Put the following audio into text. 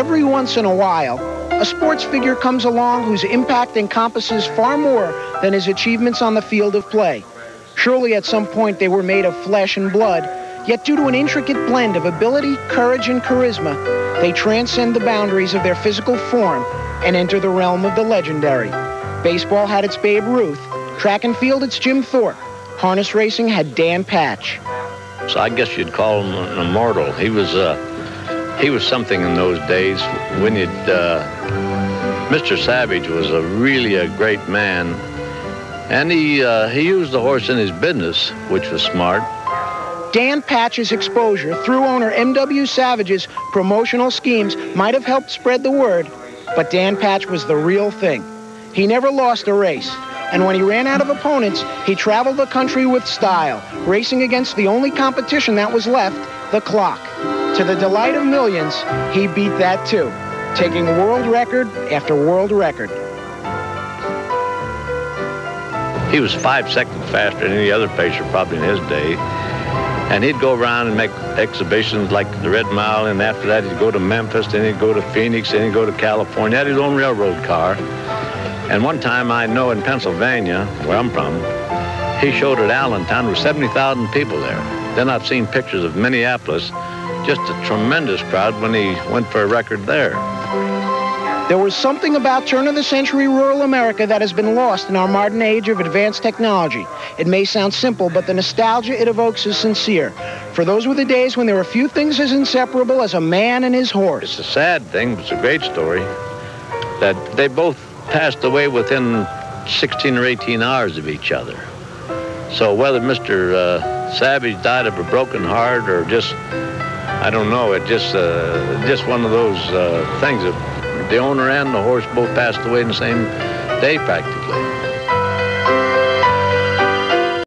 every once in a while, a sports figure comes along whose impact encompasses far more than his achievements on the field of play. Surely at some point they were made of flesh and blood, yet due to an intricate blend of ability, courage, and charisma, they transcend the boundaries of their physical form and enter the realm of the legendary. Baseball had its Babe Ruth, track and field its Jim Thorpe, harness racing had Dan Patch. So I guess you'd call him an immortal. He was uh, he was something in those days when you'd uh, Mr. Savage was a really a great man, and he uh, he used the horse in his business, which was smart. Dan Patch's exposure through owner M.W. Savage's promotional schemes might have helped spread the word, but Dan Patch was the real thing. He never lost a race, and when he ran out of opponents, he traveled the country with style, racing against the only competition that was left, the clock. To the delight of millions, he beat that too, taking world record after world record. He was five seconds faster than any other pacer probably in his day. And he'd go around and make exhibitions like the Red Mile, and after that he'd go to Memphis, then he'd go to Phoenix, then he'd go to California. He had his own railroad car. And one time I know in Pennsylvania, where I'm from, he showed at Allentown, there were 70,000 people there. Then I've seen pictures of Minneapolis, just a tremendous crowd when he went for a record there. There was something about turn-of-the-century rural America that has been lost in our modern age of advanced technology. It may sound simple, but the nostalgia it evokes is sincere. For those were the days when there were few things as inseparable as a man and his horse. It's a sad thing, but it's a great story, that they both passed away within 16 or 18 hours of each other. So whether Mr. Uh, Savage died of a broken heart or just, I don't know, it just, uh, just one of those uh, things that the owner and the horse both passed away in the same day practically.